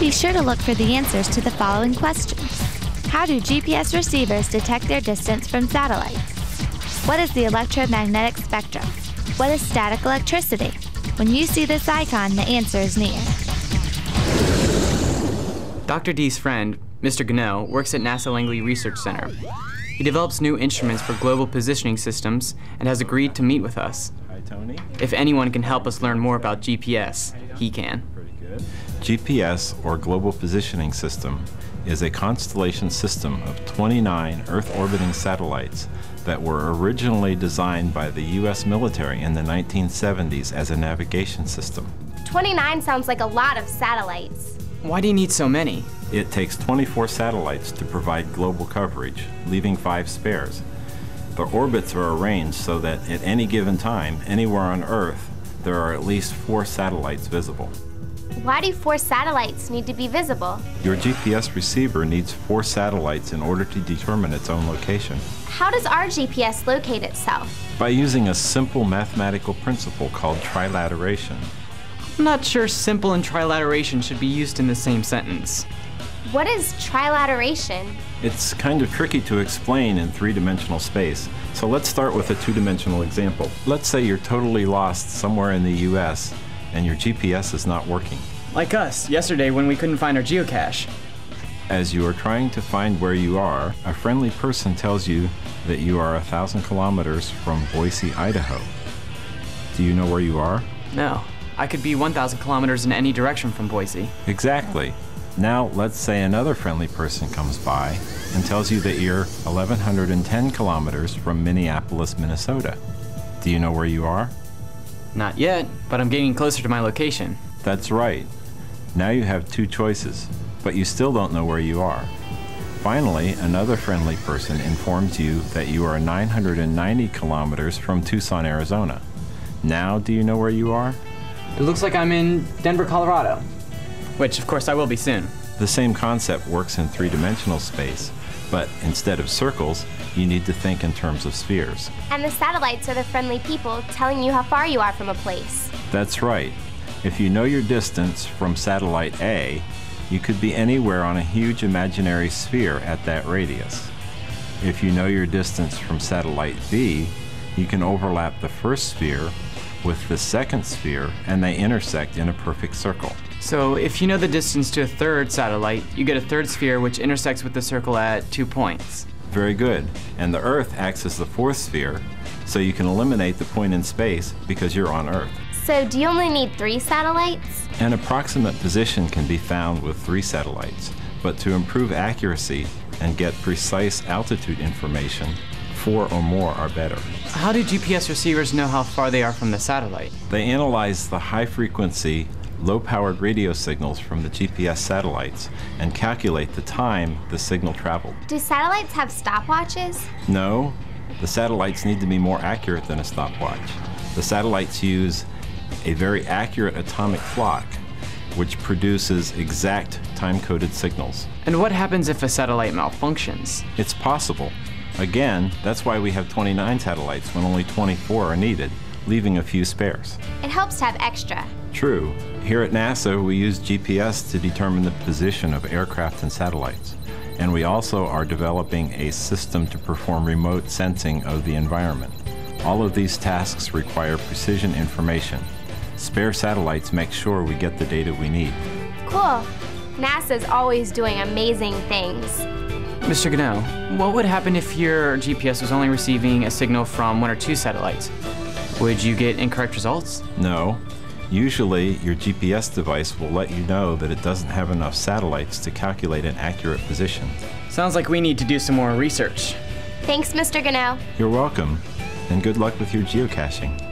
Be sure to look for the answers to the following questions. How do GPS receivers detect their distance from satellites? What is the electromagnetic spectrum? What is static electricity? When you see this icon, the answer is near. Dr. D's friend, Mr. Gano, works at NASA Langley Research Center. He develops new instruments for global positioning systems and has agreed to meet with us. Hi, Tony. If anyone can help us learn more about GPS, he can. Pretty good. GPS, or Global Positioning System, is a constellation system of 29 Earth orbiting satellites that were originally designed by the U.S. military in the 1970s as a navigation system. 29 sounds like a lot of satellites. Why do you need so many? It takes 24 satellites to provide global coverage, leaving five spares. The orbits are arranged so that at any given time, anywhere on Earth, there are at least four satellites visible. Why do four satellites need to be visible? Your GPS receiver needs four satellites in order to determine its own location. How does our GPS locate itself? By using a simple mathematical principle called trilateration. I'm not sure simple and trilateration should be used in the same sentence. What is trilateration? It's kind of tricky to explain in three-dimensional space, so let's start with a two-dimensional example. Let's say you're totally lost somewhere in the US and your GPS is not working. Like us, yesterday when we couldn't find our geocache. As you are trying to find where you are, a friendly person tells you that you are a thousand kilometers from Boise, Idaho. Do you know where you are? No, I could be 1,000 kilometers in any direction from Boise. Exactly. Now, let's say another friendly person comes by and tells you that you're 1,110 kilometers from Minneapolis, Minnesota. Do you know where you are? Not yet, but I'm getting closer to my location. That's right. Now you have two choices, but you still don't know where you are. Finally, another friendly person informs you that you are 990 kilometers from Tucson, Arizona. Now, do you know where you are? It looks like I'm in Denver, Colorado. Which, of course, I will be soon. The same concept works in three dimensional space, but instead of circles, you need to think in terms of spheres. And the satellites are the friendly people telling you how far you are from a place. That's right. If you know your distance from satellite A, you could be anywhere on a huge imaginary sphere at that radius. If you know your distance from satellite B, you can overlap the first sphere with the second sphere and they intersect in a perfect circle. So if you know the distance to a third satellite, you get a third sphere which intersects with the circle at two points. Very good. And the Earth acts as the fourth sphere, so you can eliminate the point in space because you're on Earth. So, do you only need three satellites? An approximate position can be found with three satellites, but to improve accuracy and get precise altitude information, four or more are better. How do GPS receivers know how far they are from the satellite? They analyze the high frequency, low powered radio signals from the GPS satellites and calculate the time the signal traveled. Do satellites have stopwatches? No, the satellites need to be more accurate than a stopwatch. The satellites use a very accurate atomic clock which produces exact time-coded signals. And what happens if a satellite malfunctions? It's possible. Again, that's why we have 29 satellites when only 24 are needed, leaving a few spares. It helps to have extra. True. Here at NASA, we use GPS to determine the position of aircraft and satellites. And we also are developing a system to perform remote sensing of the environment. All of these tasks require precision information. Spare satellites make sure we get the data we need. Cool. NASA's always doing amazing things. Mr. Gano, what would happen if your GPS was only receiving a signal from one or two satellites? Would you get incorrect results? No. Usually, your GPS device will let you know that it doesn't have enough satellites to calculate an accurate position. Sounds like we need to do some more research. Thanks, Mr. Gano. You're welcome, and good luck with your geocaching.